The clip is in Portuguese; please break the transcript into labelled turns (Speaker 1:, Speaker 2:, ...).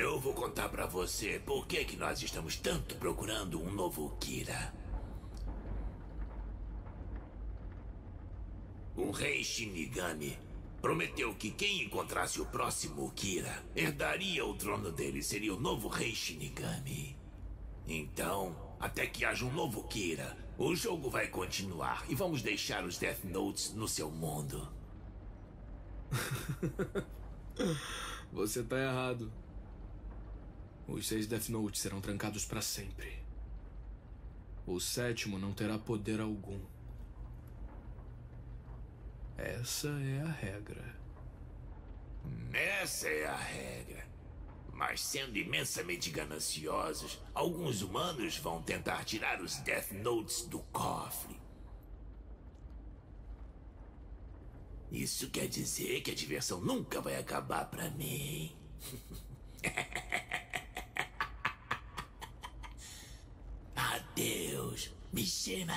Speaker 1: Eu vou contar pra você por que, que nós estamos tanto procurando um novo Kira. O rei Shinigami prometeu que quem encontrasse o próximo Kira herdaria o trono dele, seria o novo rei Shinigami. Então, até que haja um novo Kira, o jogo vai continuar e vamos deixar os Death Notes no seu mundo.
Speaker 2: Você tá errado. Os seis Death Notes serão trancados para sempre. O sétimo não terá poder algum. Essa é a regra.
Speaker 1: Essa é a regra. Mas sendo imensamente gananciosos, alguns humanos vão tentar tirar os Death Notes do cofre. Isso quer dizer que a diversão nunca vai acabar pra mim. 密室吗